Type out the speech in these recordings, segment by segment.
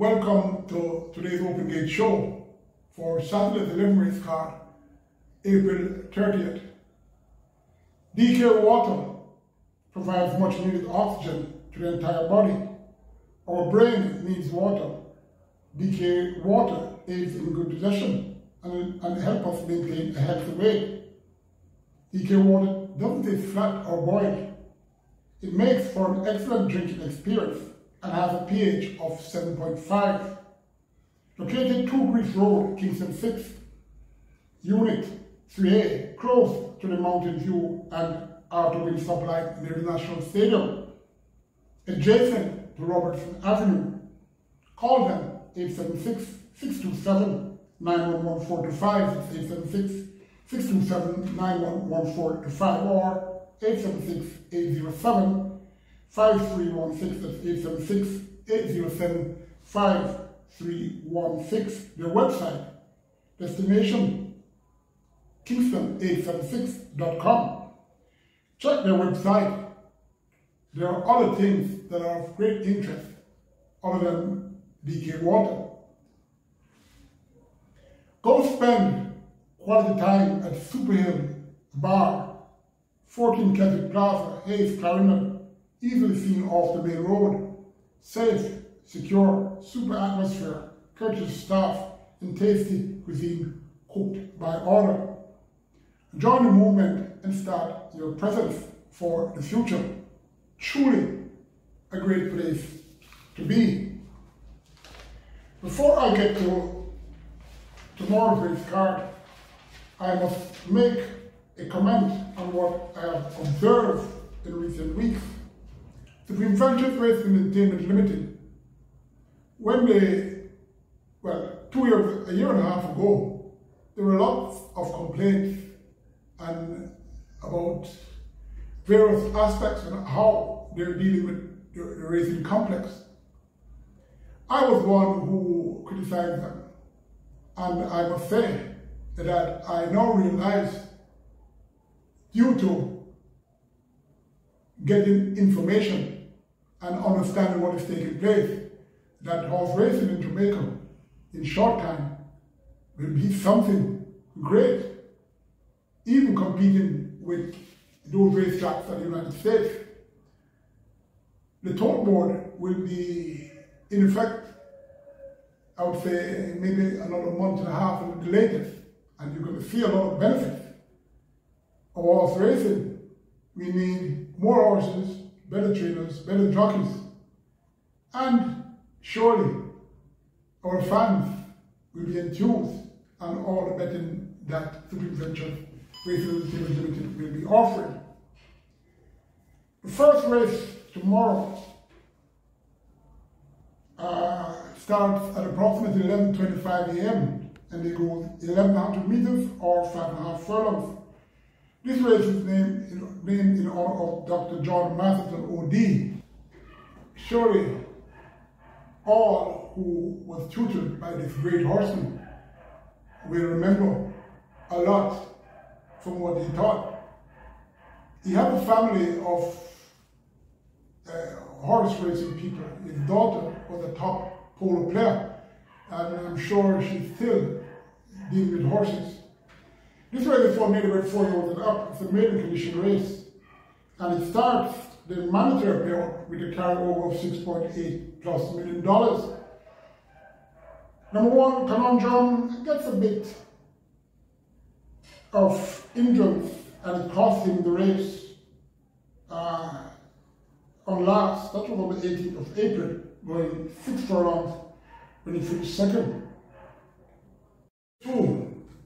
Welcome to today's Open Gate show for Saturday 11 race card, April 30th. DK Water provides much needed oxygen to the entire body. Our brain needs water. DK Water aids in good digestion and, and help us maintain a healthy weight. DK Water doesn't taste flat or boiled. It makes for an excellent drinking experience and has a pH of 7.5. Located 2 Greece Road, Kingston 6, Unit 3A, close to the Mountain View and Arthur near the National Stadium. Adjacent to Robertson Avenue. Call them 876-627-911425. That's 876-627-911425 or 876-807 5316, that's 876 807 5316. Their website, destination kingston876.com. Check their website. There are other things that are of great interest other than DK water. Go spend quality time at Superhill Bar, 14 Celtic Plaza, Hayes, Clarendon easily seen off the main road. Safe, secure, super atmosphere, courteous staff, and tasty cuisine cooked by order. Join the movement and start your presence for the future. Truly a great place to be. Before I get to tomorrow's race card, I must make a comment on what I have observed in recent weeks. Supreme Friendship Racing Entertainment Limited, when they, well, two years, a year and a half ago, there were lots of complaints and about various aspects and how they're dealing with the, the racing complex. I was one who criticized them. And I must say that I now realize, due to getting information and understanding what is taking place, that horse racing in Jamaica in short time will be something great, even competing with those racetracks in the United States. The tote board will be in effect, I would say maybe another month and a half at the latest, and you're going to see a lot of benefits of horse racing. We need more horses, better trainers, better jockeys. And surely our fans will be enthused and all the betting that Supreme Venture Racing Limited will be offering. The first race tomorrow uh, starts at approximately 11.25 a.m. and they go 1100 meters or five and a half furlongs. This race is named, named in honor of Dr. John Masterton, OD. Surely all who was tutored by this great horseman will remember a lot from what he taught. He had a family of uh, horse racing people. His daughter was a top polo player, and I'm sure she's still dealing with horses. This race is for maiden four year olds and up. It's a maiden condition race. And it starts the mandatory payout with a carryover of 6.8 plus million dollars. Number one, conundrum gets a bit of injuries and it cost him the race uh, on last, that was on the 18th of April, going six furlongs when he finished second. Two,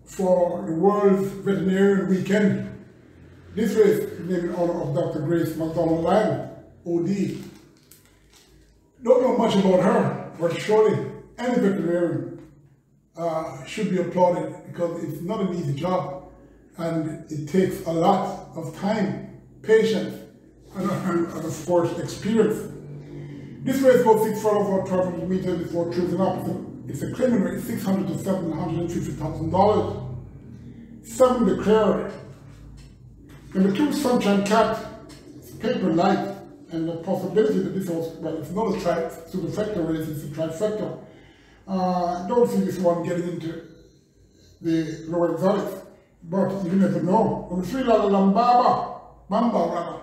for the World Veterinarian Weekend. This race is named in honor of Dr. Grace McDonald Lang, OD. Don't know much about her, but surely any veterinarian uh, should be applauded because it's not an easy job and it takes a lot of time, patience, and, and, and of course experience. This race goes six for over 1200 meters before cruising up. It's a claiming rate, six hundred to seven hundred fifty thousand dollars. Seven declared. Number two, Sunshine Cat, paper light, and the possibility that this was, well, it's not a tri superfecta race, it's a trifecta. Uh, don't see this one getting into the lower exotics, but you never know. Number three, La Lambaba, Bamba rather,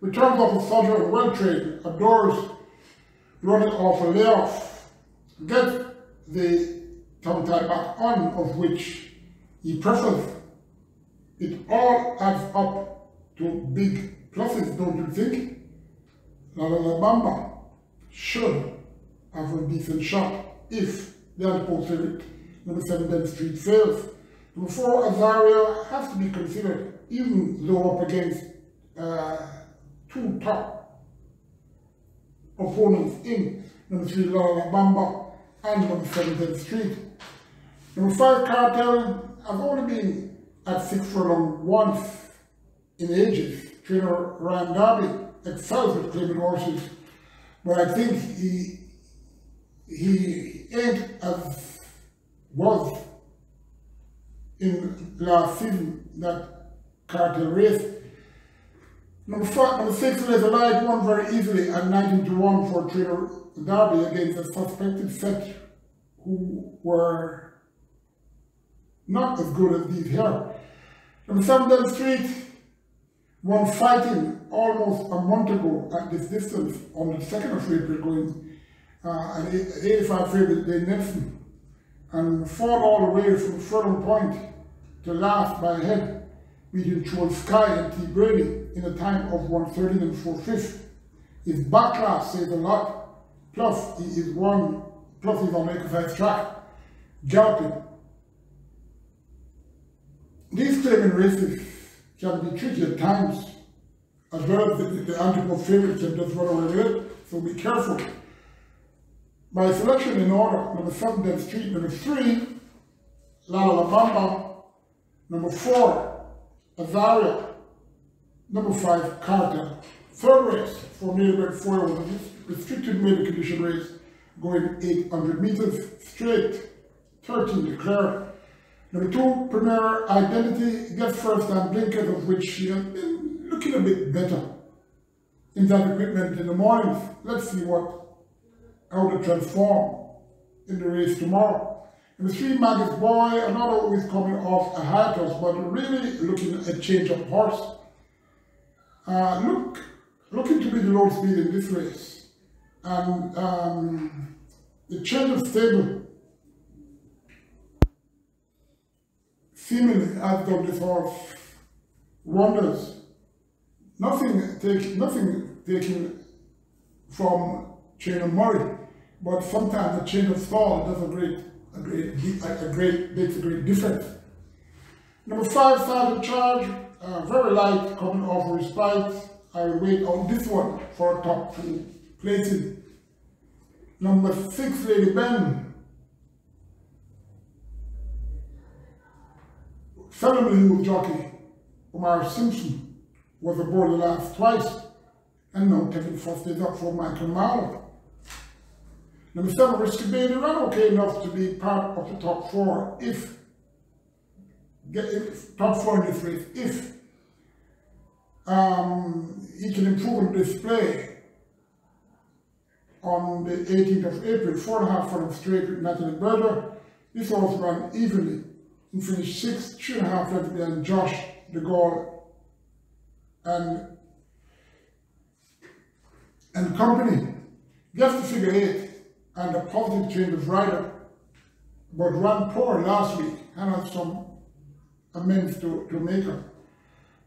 returns off a sojourn well trade, adores running off a layoff, get the back on, of which he prefers. It all adds up to big pluses, don't you think? La Bamba should have a decent shot if the antipode favorite number 7 Dent Street fails. Number 4 Azaria has to be considered even though up against uh, two top opponents in number 3 La La Bamba and number 7 Dent Street. Number 5 Cartel I've only been at 6 furlong once in ages. Trainer Ryan Darby excels with claiming horses, but I think he he ain't as was in last season that cartel race. Number four, number six is light one very easily at 19 to 1 for Trainer Darby against a suspected set who were not as good as these here. Number seven, Del Street, one fighting almost a month ago at this distance on the 2nd of April going uh, an 85 favorite Dane Nelson and fought all the way from Furlong Point to last by a head, beating Troll Sky and T. Brady in a time of 130 and 4 5 His backlash says a lot, plus he is one, plus he's on exercise track, galloping. These claiming races can be tricky at times, as well as the, the antipode favorite can just run away with it, so be careful. My selection in order, number seven, Dead Street, number three, La La Bamba, number four, Azaria, number five, Carter. Third race for was a restricted maiden condition race going 800 meters straight, 13 declared. Number two, Premier Identity gets first time blinkers of which she has been looking a bit better in that equipment in the mornings. Let's see what how to transform in the race tomorrow. And the three Maggie's boy, another who is coming off a hiatus, but really looking at a change of horse. Uh, look, looking to be the low speed in this race. And um, the change of stable seemingly has done this horse wonders. Nothing take, nothing taken from chain of Murray, but sometimes a chain of Saul does a great, a great, a great, makes a great difference. Number five, Sergeant Charge, uh, very light, coming off respite. I wait on this one for top two places. Number six, Lady Ben. Fellow jockey, Omar Simpson, was aboard the last twice, and now taking first days up for Michael Marlowe. Number seven, Risky Baby ran okay enough to be part of the top four if, top four in this race, if um, he can improve on display on the 18th of April, four and a half furlongs straight with Natalie Berger. This horse ran evenly and finished sixth, three and a half left behind Josh the Gaulle and and company. Gets to figure eight and a positive change of rider, but ran poor last week and has some amends to, to make up.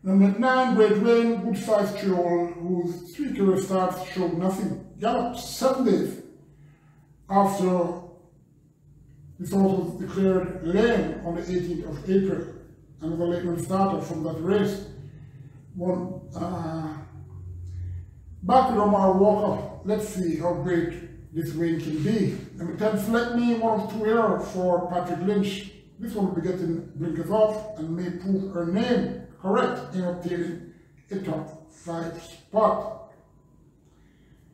Number nine, Rain, good sized Creole, whose three career starts showed nothing. Galloped seven days after horse was declared lame on the 18th of April Another late starter from that race. One, uh, back to Omar Walker, let's see how great this way can be. Number 10, select me one of two here for Patrick Lynch. This one will be getting blinkers off and may prove her name correct in obtaining a top 5 spot.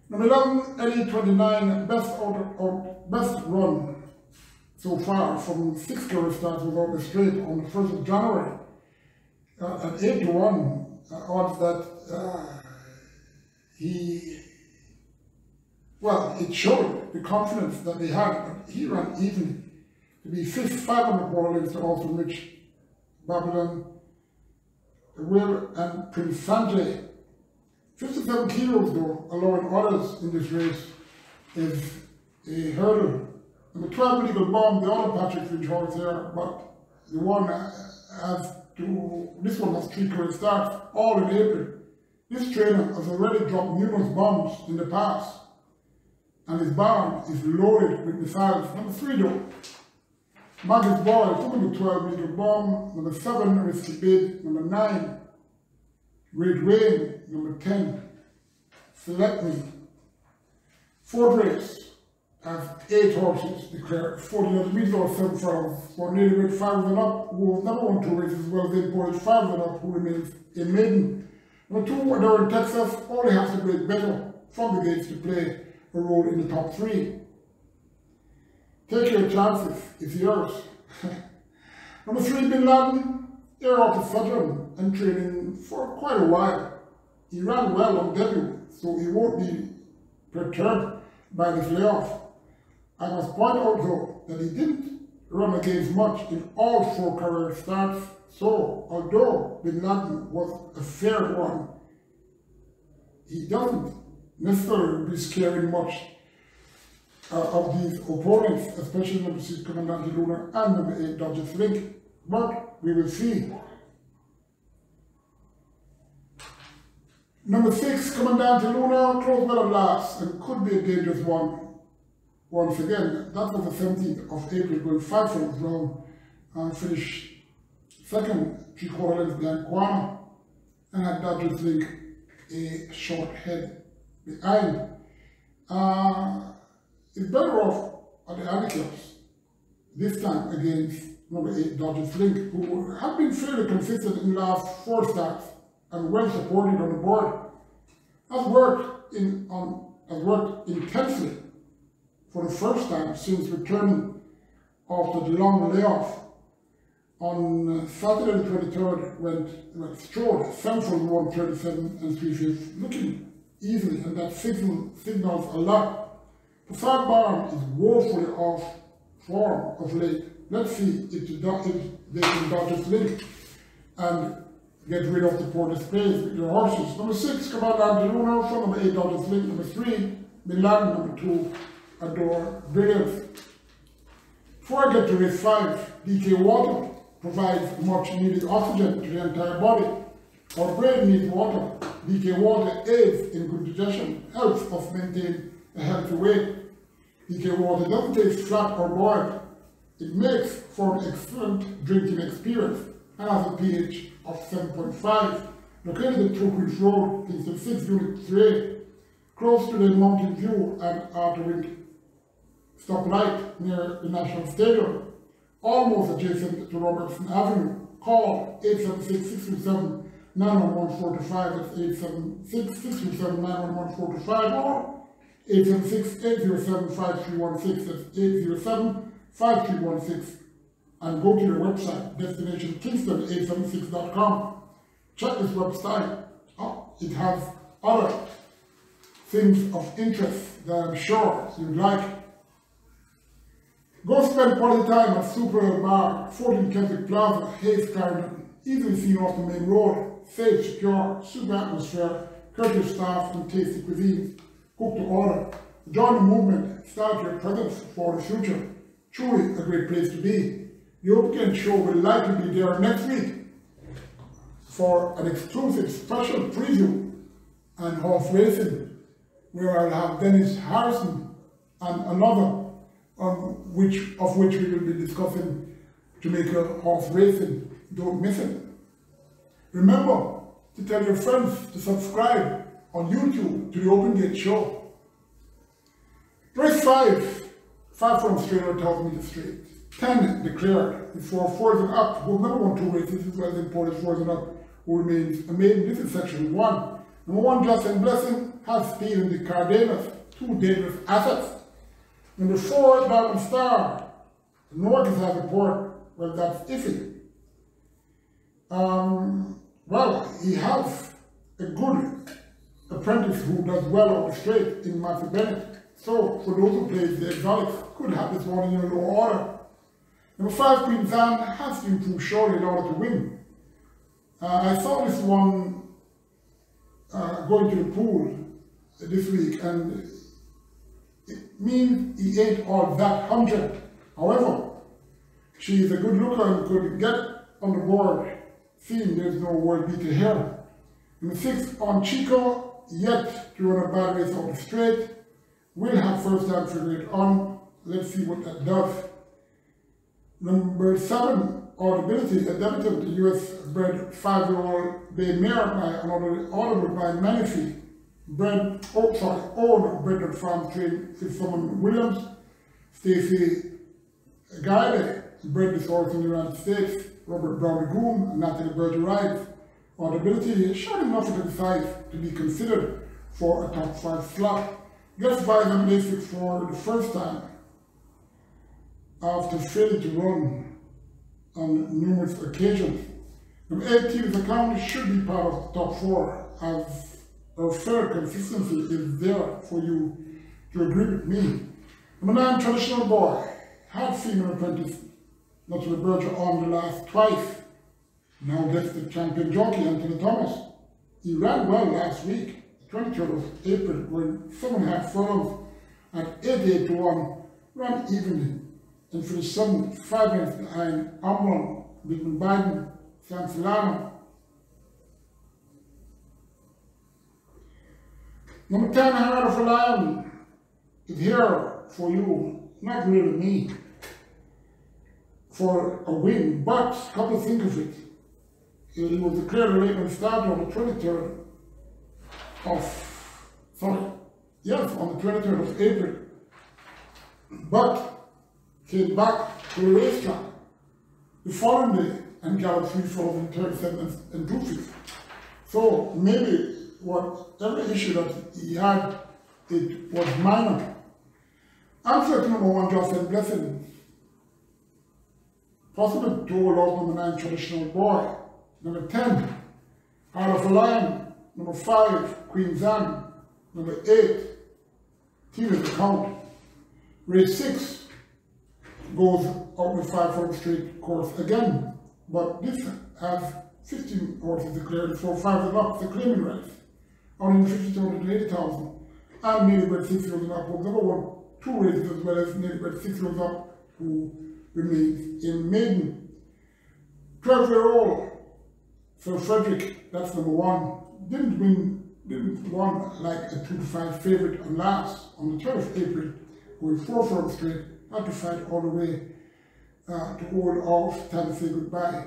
Number 11, Eddie 29, best order or best run so far from 6 career starts without a straight on the 1st of January. Uh, at 8 to 1, uh, odds that uh, he, well, it showed the confidence that they had. But he ran even to be fifth, 500 ball to also Rich Babylon, Will and Prince Sanjay. 57 kilos though, allowing others in this race, is a hurdle. And the 12 legal bomb, the other Patrick Lynch horse here, but the one has to, this one has three current starts, all in April. This trainer has already dropped numerous bombs in the past, and his barn is loaded with missiles. Number three though, Boy, took him 12 meter bomb. Number seven, Risky Bid. Number nine, Red Rain. Number 10, Select Me. Fourth race, have eight horses declared 40 meters or seven furlongs for nearly with five and up, who have never won two races as well as they imported five and up, who remains a maiden. Number two, they're in Texas, only has to break better from the gates to play a role in the top three. Take your chances, it's yours. Number three, Bin Laden, air the Saturn and training for quite a while. He ran well on debut, so he won't be perturbed by this layoff. I must point out though that he didn't run against much in all four career starts, so although Bin Laden was a fair one, he doesn't necessarily be scaring much uh, of these opponents, especially number six Comandante Luna and number eight Dodgers Link. But we will see. Number six, Comandante Luna, close well at last and could be a dangerous one once again, that was the 17th of April, going five first round and finished second, three quarter length behind Quana, and had Dodgers Link a short head behind. Uh, it's better off at the handicaps, this time against number eight Dodgers Link, who have been fairly consistent in the last four starts and well supported on the board. Has worked in on has worked intensely for the first time since returning after the long layoff. On uh, Saturday the 23rd, went, went strode Central 137 and 3 fifths, looking easily, and that signal, signals a lot. The third barn is woefully off form of late. Let's see if, the, if they dodge its link and get rid of the poor displays with your horses. Number six, Commander Angelino, from number eight, Dodgers Link. Number three, Milan. Number two, adore brilliance. Before I get to race 5, DK water provides much needed oxygen to the entire body. Our brain needs water. DK water aids in good digestion, helps us maintain a healthy weight. DK water doesn't taste flat or boiled. It makes for an excellent drinking experience and has a pH of 7.5. Located at Creeks Road, Kingston 6, Unit 3, close to the Mountain View and Arthur Wint stoplight near the National Stadium, almost adjacent to Robertson Avenue. Call 876-627-91145, that's 876-627-91145 or 876-807-5316, that's 807-5316 and go to your website, destinationkingston876.com. Check this website. Oh, it has other things of interest that I'm sure you'd like Go spend quality time at Super Bar, 14 Celtic Plaza, Hayes Garden, easily seen off the main road, safe, secure, super atmosphere, courteous staff and tasty cuisine, cook to order. Join the movement, start your presence for the future. Truly a great place to be. The Open Show will likely be there next week for an exclusive special preview and horse racing, where I'll have Dennis Harrison and another um, which of which we will be discussing Jamaica horse racing. Don't miss it. Remember to tell your friends to subscribe on YouTube to the Open Gate Show. Race 5, 5 from straight or 1000 meter straight. 10 declared for and up, who never won two races as well as imported fours and up, who remains a maiden. This is section 1. Number 1, Just and Blessing, has speed in the Cardenas, two dangerous assets. Number four, Diamond Star. North has a port. Well, that's iffy. Um, well, he has a good apprentice who does well on the straight in Matthew Bennett. So for those who play the exotics, could have this one in a low order. Number five, Queen Zan has to improve surely in order to win. Uh, I saw this one uh, going to the pool this week and it means he ain't all that hundred. However, she is a good looker and could get on the board, seeing there's no word beat to her. Number six, on Chico, yet to run a bad race out the straight. Will have first time figure it on. Let's see what that does. Number seven, Audibility, a debutant, the US bred five-year-old Bay Mare by another audible by Menifee. Bred, oh sorry, owned bred farm train Fitzsimon Williams, Stacy Guile, bred this horse in the United States, Robert Brown Goom, and Natalie Berger rides. Audibility is short enough the size to be considered for a top five slot. Gets by them basics for the first time after failing to run on numerous occasions. Number 18 account should be part of the top four as a fair consistency is there for you to agree with me. Number 9 traditional boy had female apprentice not to Berger on the last twice. Now gets the champion jockey Anthony Thomas. He ran well last week, 23rd of April, when seven half furlongs at 88 to 1 ran evenly and finished seventh, five minutes behind Amron, Bittman Biden, San Solano. Number 10, Heart of a Lion is here for you, not really me, for a win, but come to think of it, it was declared a late starter on the 23rd of, sorry, yes, on the 23rd of April, but came back to the racetrack the following day and galloped 3,037 and 250. So maybe whatever issue that he had, it was minor. Answer to number one, Justin Blessing. Possible to lost number nine, traditional boy. Number 10, Heart of a Lion. Number five, Queen Anne. Number eight, Team of the Count. Race six, goes out with five from straight course again. But this has 15 horses declared, so five of up the claiming rights. Only 50,000 to 80,000. And nearly about six years up, was number one, two races as well as nearly about six years up, who remains in maiden. 12 year old, Sir Frederick, that's number one, didn't win, didn't won like a 2 to 5 favourite on last, on the 12th of April, going four from straight, had to fight all the way uh, to hold off, time to say goodbye.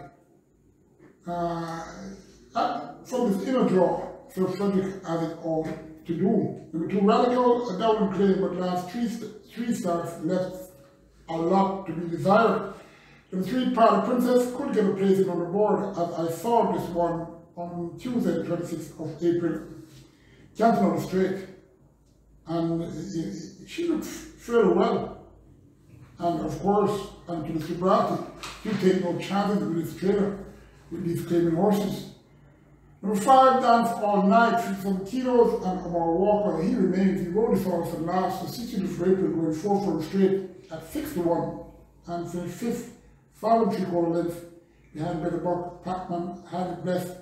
Uh, from this inner draw, Sir Frederick has it all to do. Number two, Radical, a down claim, but last three, three stars left a lot to be desired. The three, Prada Princess could get a place on the board as I saw this one on Tuesday, the 26th of April, jumping on the straight. And uh, she looks fairly well. And of course, and to the sobriety, you take no chances with this trainer, with these claiming horses. Number five, Dance All Night, from kilos and Omar Walker. He remains, he rode his horse at last, the 16th of April, going four for a straight at 6 to 1, and finished fifth, followed three quarter length behind Better Buck, Pacman, had it best.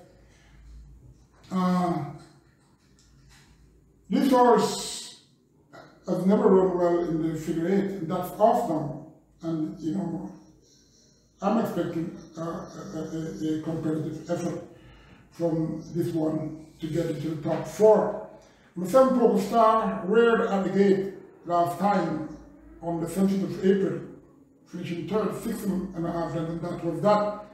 Uh, this horse has never run well in the figure eight, and that's now. And, you know, I'm expecting a, a, a, competitive effort from this one to get into the top four. Poker Star reared at the gate last time on the 17th of April, finishing third, six and a half and that was that.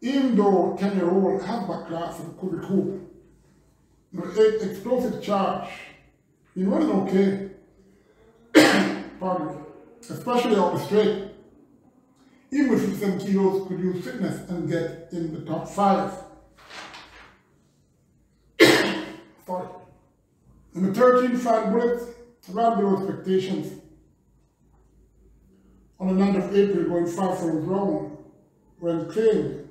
Even though 10 year old has back class and could be cool. eight explosive charge, been running okay, pardon especially on the straight. Even with 57 kilos, could use fitness and get in the top five. Sorry. Number 13, Fine Bullets, ran below expectations. On the 9th of April, going five from round, when claimed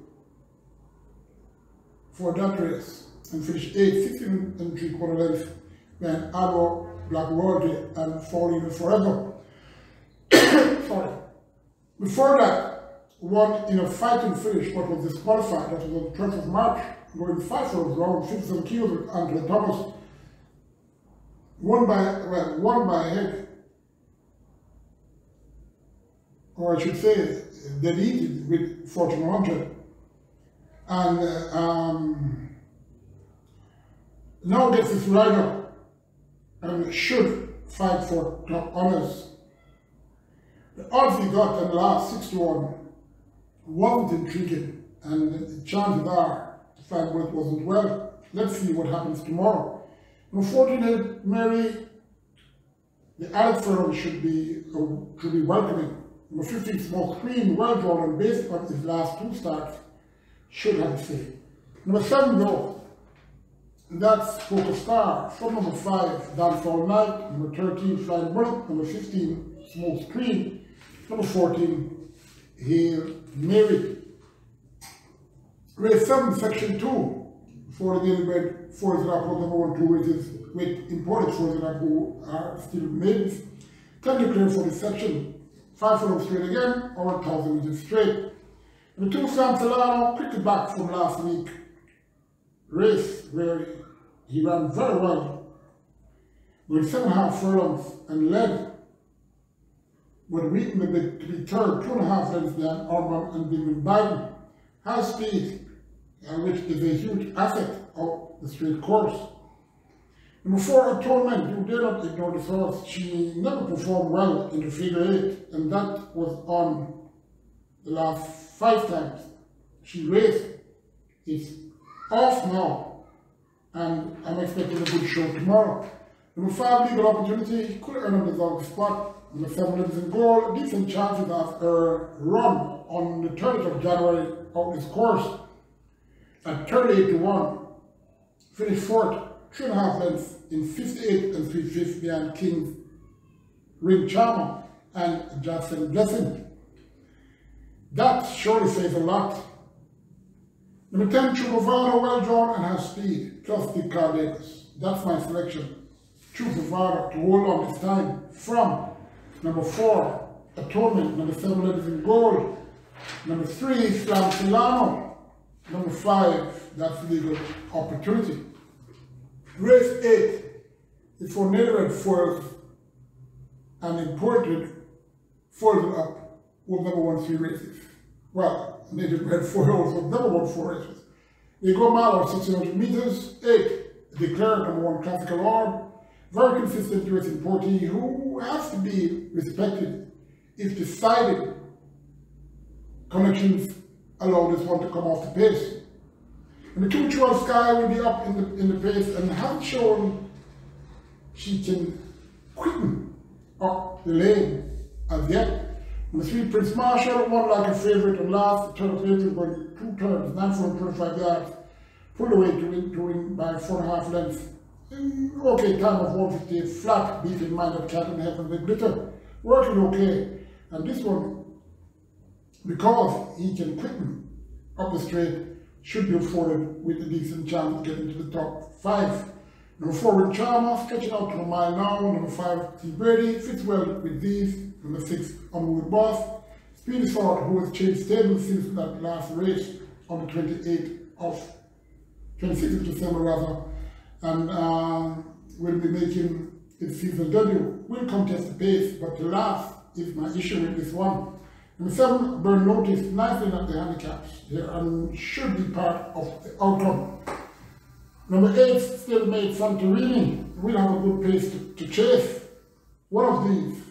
for that race. and finished 8, 16 and 3 quarter lengths when Ado, Black Royalty and Falling Forever. Sorry. Before that, won in a fighting finish but was disqualified. That was on the 12th of March, going 5 for round 57 kilos with Andre Thomas. Won by, well, won by a head. Or I should say, deleted with Fortune 100. And uh, um, now gets his rider and should fight for top honors. The odds he got in the last 6 to 1 wasn't intriguing, and the chances are the fact that wasn't well. Let's see what happens tomorrow. Unfortunately, Mary, the furlong should be, uh, should be welcoming. Number 15, Small Queen, well drawn and based on his last two starts, should have say. Number 7, though, that's Focus Star. From number 5, Dance All Night. Number 13, Flying Bullet. Number 15, Smoke Screen. Number 14, Hail Mary. Race 7, Section 2. For the daily bread, four that number 1, 2 races with imported fours that who are still maidens. Can declare for this section. 5 for straight again, or 1000 meters straight. The two Sam Solano quickly back from last week race where he ran very well with a half furlongs and led with Wheaton to be third, two and a half lengths behind Orban and Billy Biden. High speed, uh, which is a huge asset of the straight course. Number four, Atonement, you dare not ignore this horse. She never performed well in the figure eight, and that was on the last five times she raced. It's off now, and I'm expecting a good show tomorrow. Number five, legal opportunity, could earn a result spot. Number seven, lives in goal, decent chances of a run on the 30th of January of this course at 38 to 1. Finished fourth, half lengths in 58 and 3 fifths behind King Ring Charmer and Jackson Blessing. That surely says a lot Number 10, Chupavada, well drawn and has speed, plus the Cardavis. That's my selection. Chupavada to hold on this time from number 4, Atonement, number 7, Letters in Gold, number 3, Slam Solano, number 5, that's legal opportunity. Race 8 is for Netherlands foils and imported folded up with number 1 three races. Well, native bred foils have never won four races. They go mile of 1600 meters, eight, declared number one classical orb, very consistent US importee who has to be respected if decided connections allow this one to come off the pace. And the two twelve sky will be up in the in the pace and have shown she can quicken up the lane as yet. The three Prince Marshall, one like a favorite, and last, the turn of April, going two turns, 925 yards, pulled away to win, to win by four and a half lengths. In okay time of 158, flat, beating minded cat and heaven with glitter, working okay. And this one, because he can quicken up the straight, should be afforded with a decent chance to get into the top five. Number four, Rick Chalmers, stretching out to a mile now. Number five, T. Brady, fits well with these. Number six, Onward Boss. Speedy Sword, who has changed stable since that last race on the 28th of, 26th of December rather, and uh, will be making its season debut. Will contest the pace, but the last is my issue with this one. Seven, Burn Notice, nicely at the handicaps and should be part of the outcome. Number eight, still made Santorini. Will have a good pace to, to chase. One of these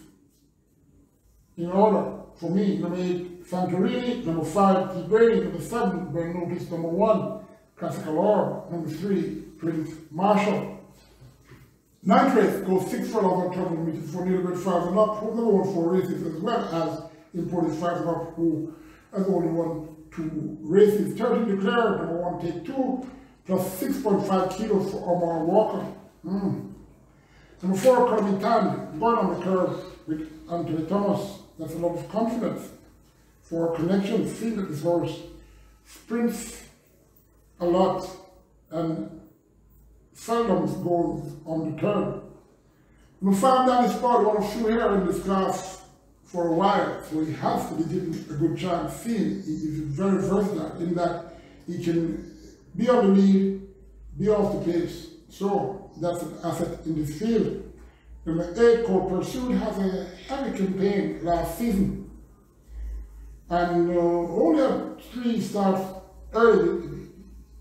in order for me, number eight, Santorini, number five, T. Brady, number seven, Burn Notice, number one, Classical Orb, number three, Prince Marshall. Ninth race goes six furlongs on 12 meters for nearly five and up, who never won four races, as well as five and up, who has only won two races. 13 declared, number one, take two, plus 6.5 kilos for Omar Walker. Mm. Number four, Kirby Tan, born on the curve with Anthony Thomas. That's a lot of confidence for connection. See that this horse sprints a lot and seldom goes undeterred. We found that spot one of few here in this class for a while, so he has to be given a good chance. Seeing he is very versatile in that he can be on the lead, be off the pace. So that's an asset in this field. Number eight, Cold Pursuit has a heavy campaign last season. And uh, only three starts early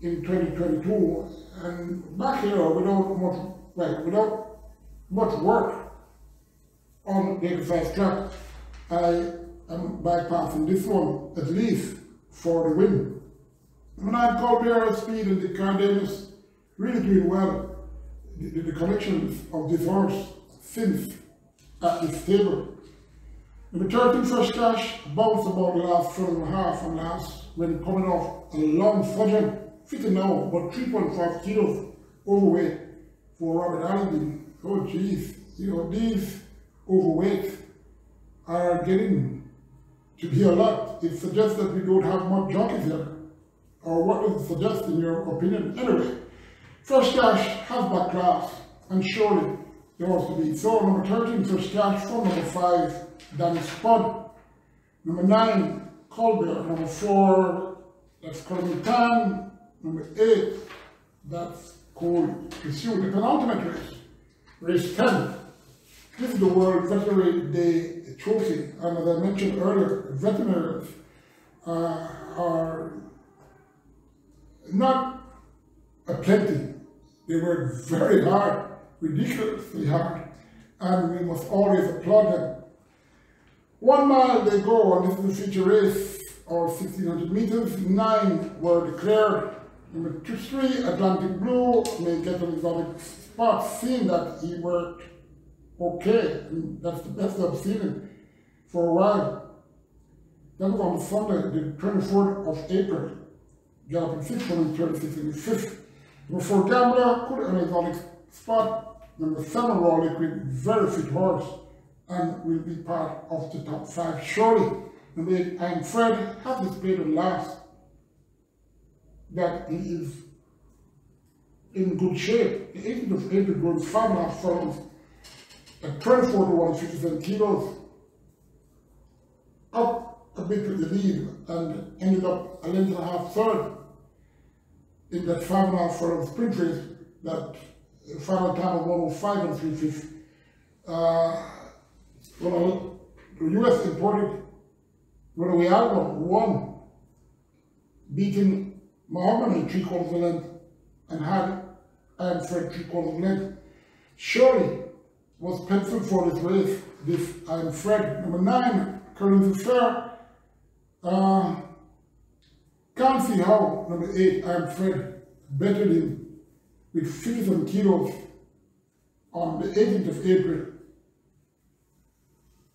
in 2022. And back here, without much, well, without much work on the exercise track, I am bypassing this one, at least for the win. When I called Bear Speed and the Cardenas really doing well. The, the, the of this horse since at this table. Number 13 Fresh Cash bounced about the last four and a half and last when coming off a long sojourn, fitting now, but 3.5 kilos overweight for Robert Allen. Oh jeez, you know, these overweight are getting to be a lot. It suggests that we don't have much jockeys here. Or what does it suggest in your opinion? Anyway, Fresh Cash has back class, and surely there was to be. So number 13, Fresh Cash, from number 5, Danny Spud. Number 9, Colbert. Number 4, that's Colin Tan. Number 8, that's called Pursuit. The penultimate race, race 10. This is the World Veterinary Day Trophy, and as I mentioned earlier, veterinarians uh, are not a plenty they work very hard, ridiculously hard, and we must always applaud them. One mile they go, and this is the feature race, or 1600 meters, nine were declared. Number two, three, Atlantic Blue, may get an exotic spot, seeing that he worked okay, and that's the him for a while. That was on Sunday, the 24th of April, galloping 636 and 5th. Number four, Gambler, could an exotic spot. Number seven, Raw Liquid, very fit horse, and will be part of the top five surely. Number eight, I'm Fred, has displayed at last that he is in good shape. The 18th of April goes five and furlongs at 24 to 157 kilos, up a bit with the lead and ended up a length and a half third in that five and a half furlong sprint race, that final time of 105 and 3 fifths. Uh, well, the US imported Runaway Album won, beating Mahogany three quarters of length and had and Fred three quarters of length. Surely was penciled for race, this I'm Fred. Number nine, Current Fair. Uh, can't see how number eight, I'm Fred, bettered him with 57 kilos on the 18th of April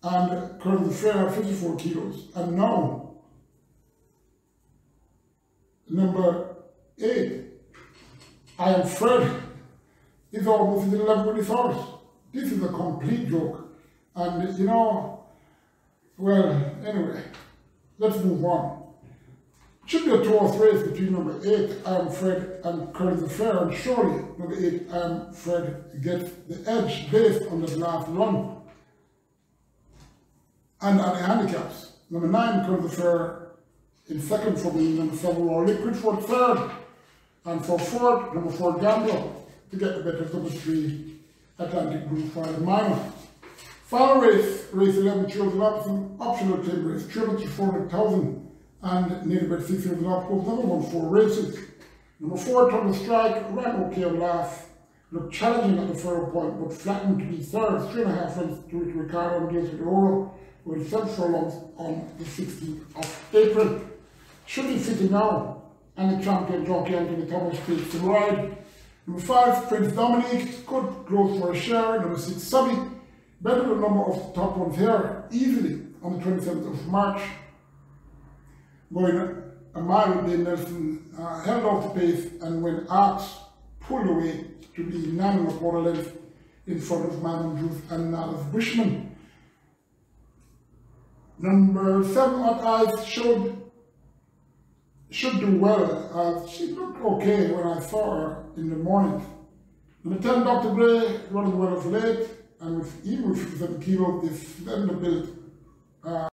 and Colonel Fair 54 kilos. And now, number eight, I am Fred, is almost in level with his horse. This is a complete joke. And you know, well, anyway, let's move on. Should be a two-horse race between number eight, I'm Fred, and Curtis Fair, and surely number eight, I'm Fred, gets the edge based on the last run. And on the handicaps, number nine, Curtis Fair, in second for me, number seven, Raw Liquid for third, and for fourth, number four, Gambler, to get the better of number three, Atlantic Blue Friday Minor. Final race, race 11, Children Option, optional claim race, triple to 400,000 and nearly about six years off, was another one four races. Number four, Thomas Strike, ran okay last, looked challenging at the third point, but flattened to be third, three and a half runs to Ricardo and with Oro, with seven furlongs on the 16th of April. Should be fitting now, and the champion jockey Anthony Thomas takes the ride. Number five, Prince Dominic, good growth for a share. Number six, Subby, better the number of top ones here, easily on the 27th of March going a mile with Nelson uh, held off the pace and when Arts pulled away to be nine and a quarter length in front of Madam Juice and Nala's Bushman. Number seven Hot Eyes showed should do well. Uh, she looked okay when I saw her in the morning. Lieutenant Dr. Gray running well of late, and with even with the keynote, this Vanderbilt uh,